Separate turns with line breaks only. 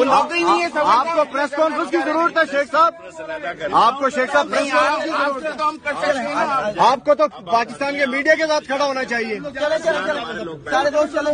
बुलाते ही नहीं है
आपको प्रेस कॉन्फ्रेंस की ज़रूरत है शेख साहब। आपको शेख साहब प्रेस कॉन्फ्रेंस की ज़रूरत
तो है
आपको तो पाकिस्तान के मीडिया के साथ खड़ा होना चाहिए।
चले चले चले सारे दोस्त चलो।